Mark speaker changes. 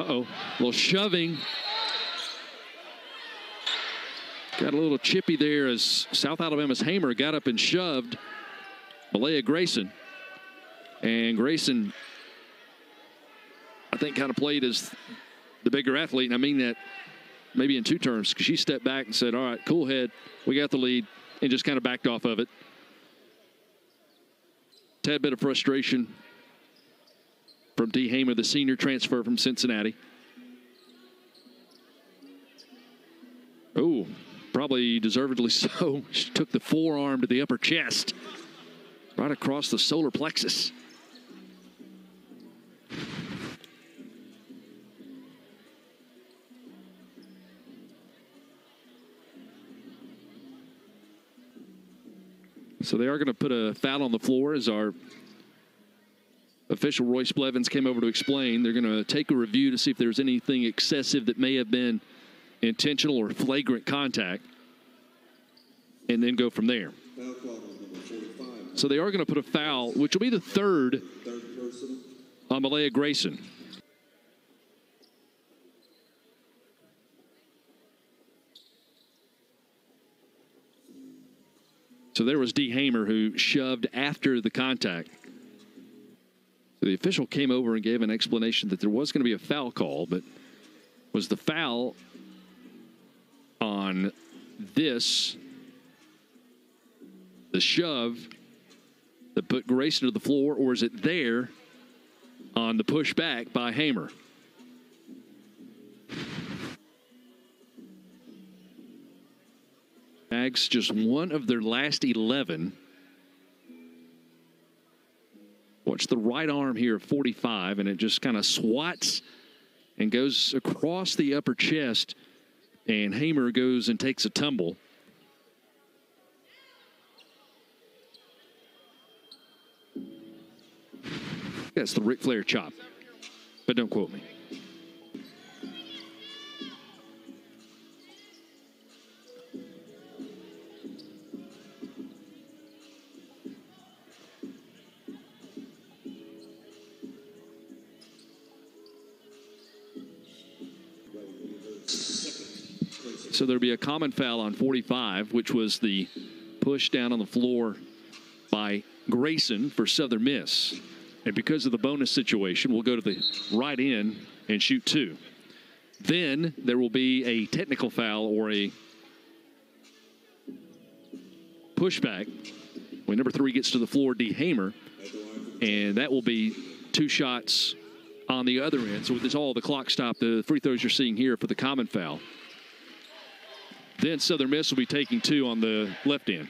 Speaker 1: Uh-oh. A little shoving. Got a little chippy there as South Alabama's Hamer got up and shoved Malaya Grayson. And Grayson, I think, kind of played as the bigger athlete. And I mean that maybe in two terms because she stepped back and said, All right, cool head. We got the lead. And just kind of backed off of it. Tad bit of frustration from D. Hamer, the senior transfer from Cincinnati. Oh, probably deservedly so. She took the forearm to the upper chest, right across the solar plexus. So they are going to put a foul on the floor as our official Royce Blevins came over to explain. They're going to take a review to see if there's anything excessive that may have been intentional or flagrant contact and then go from there. So they are going to put a foul, which will be the third on Malaya Grayson. So there was D. Hamer who shoved after the contact. So the official came over and gave an explanation that there was going to be a foul call, but was the foul on this, the shove that put Grayson to the floor, or is it there on the pushback by Hamer? Bags just one of their last 11. Watch the right arm here, 45, and it just kind of swats and goes across the upper chest, and Hamer goes and takes a tumble. That's the Ric Flair chop, but don't quote me. So there'll be a common foul on 45, which was the push down on the floor by Grayson for Southern Miss. And because of the bonus situation, we'll go to the right end and shoot two. Then there will be a technical foul or a pushback when number three gets to the floor, D. Hamer. And that will be two shots on the other end. So with this all the clock stop, the free throws you're seeing here for the common foul. Then Southern Miss will be taking two on the left end.